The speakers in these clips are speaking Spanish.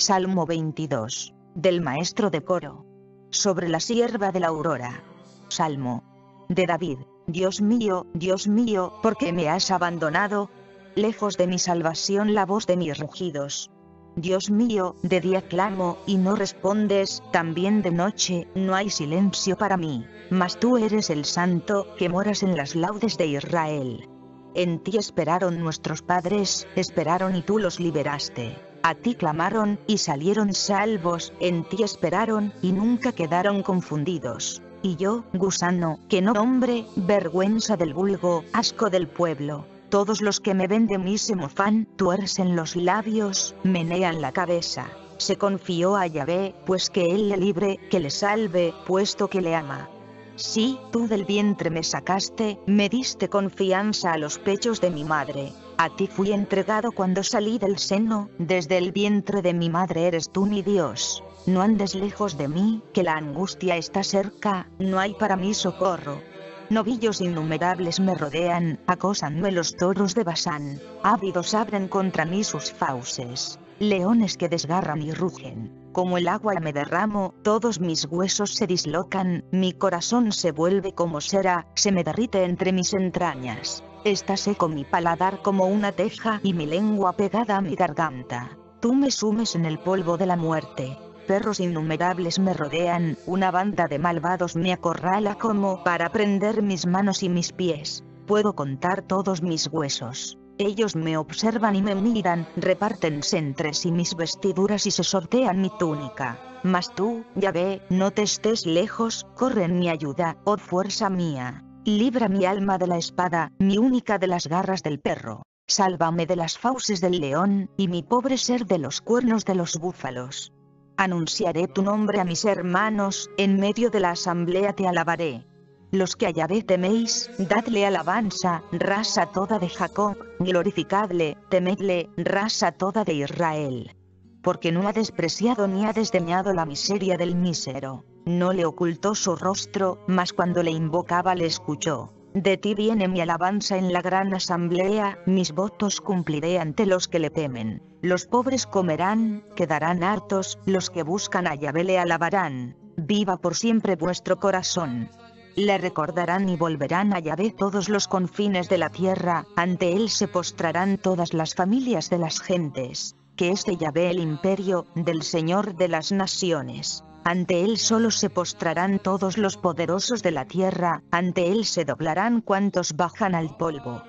Salmo 22. Del maestro de coro. Sobre la sierva de la aurora. Salmo. De David. Dios mío, Dios mío, ¿por qué me has abandonado? Lejos de mi salvación la voz de mis rugidos. Dios mío, de día clamo, y no respondes, también de noche, no hay silencio para mí. Mas tú eres el santo, que moras en las laudes de Israel. En ti esperaron nuestros padres, esperaron y tú los liberaste. A ti clamaron, y salieron salvos, en ti esperaron, y nunca quedaron confundidos. Y yo, gusano, que no hombre, vergüenza del vulgo, asco del pueblo. Todos los que me ven de mí se mofan, tuercen los labios, menean la cabeza. Se confió a Yahvé, pues que él le libre, que le salve, puesto que le ama. Sí, tú del vientre me sacaste, me diste confianza a los pechos de mi madre. A ti fui entregado cuando salí del seno, desde el vientre de mi madre eres tú mi Dios. No andes lejos de mí, que la angustia está cerca, no hay para mí socorro. Novillos innumerables me rodean, acósanme los toros de Basán. Ávidos abren contra mí sus fauces. Leones que desgarran y rugen. Como el agua me derramo, todos mis huesos se dislocan, mi corazón se vuelve como cera, se me derrite entre mis entrañas. Está seco mi paladar como una teja y mi lengua pegada a mi garganta. Tú me sumes en el polvo de la muerte. Perros innumerables me rodean, una banda de malvados me acorrala como para prender mis manos y mis pies. Puedo contar todos mis huesos. Ellos me observan y me miran, repártense entre sí mis vestiduras y se sortean mi túnica. Mas tú, ya ve, no te estés lejos, corre en mi ayuda, oh fuerza mía. Libra mi alma de la espada, mi única de las garras del perro. Sálvame de las fauces del león, y mi pobre ser de los cuernos de los búfalos. Anunciaré tu nombre a mis hermanos, en medio de la asamblea te alabaré. Los que Yahvé teméis, dadle alabanza, raza toda de Jacob, glorificadle, temedle, raza toda de Israel. Porque no ha despreciado ni ha desdeñado la miseria del mísero. No le ocultó su rostro, mas cuando le invocaba le escuchó. De ti viene mi alabanza en la gran asamblea, mis votos cumpliré ante los que le temen. Los pobres comerán, quedarán hartos, los que buscan a Yahvé le alabarán. Viva por siempre vuestro corazón. Le recordarán y volverán a Yahvé todos los confines de la tierra, ante él se postrarán todas las familias de las gentes, que es de Yahvé el imperio, del Señor de las naciones. Ante él solo se postrarán todos los poderosos de la tierra, ante él se doblarán cuantos bajan al polvo.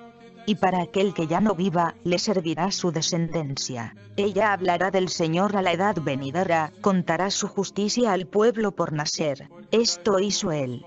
Y para aquel que ya no viva, le servirá su descendencia. Ella hablará del Señor a la edad venidera, contará su justicia al pueblo por nacer. Esto hizo él.